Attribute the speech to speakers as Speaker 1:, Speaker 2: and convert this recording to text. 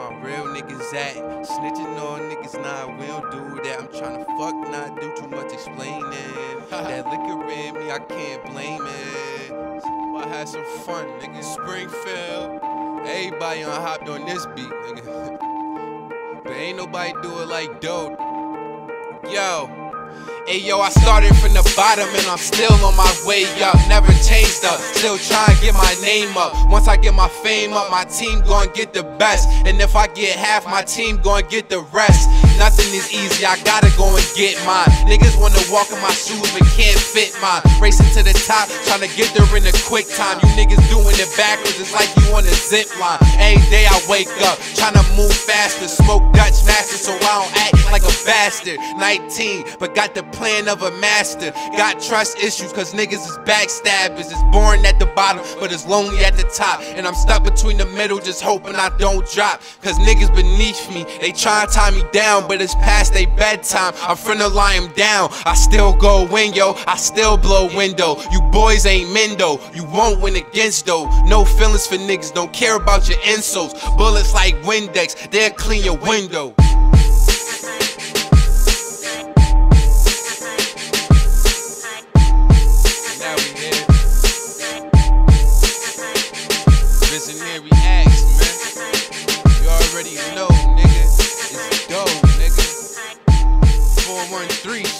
Speaker 1: my real niggas at? Snitching on niggas, nah, we don't do that. I'm tryna fuck, not do too much explaining. that liquor in me, I can't blame it. I had some fun, nigga. Springfield, everybody on hopped on this beat, nigga. but ain't nobody do it like dope. Yo. Hey yo, I started from the bottom and I'm still on my way up. Never changed up, still trying to get my name up. Once I get my fame up, my team gon' get the best. And if I get half, my team gon' get the rest. Nothing is easy, I gotta go and get mine. Niggas wanna walk in my shoes but can't fit mine. Racing to the top, trying to get there in a quick time. You niggas doing it backwards, it's like you on a zip line. Every day I wake up, trying to move faster, smoke Dutch faster so I don't act like a bastard. 19, but got the plan of a master. Got trust issues, cause niggas is backstabbers. It's boring at the bottom, but it's lonely at the top. And I'm stuck between the middle, just hoping I don't drop. Cause niggas beneath me, they try to tie me down but it's past they bedtime. I'm finna lie him down. I still go win, yo. I still blow window. You boys ain't men, though. You won't win against, though. No feelings for niggas. Don't care about your insults. Bullets like Windex. They'll clean your window. visionary acts, man. You already know. 413.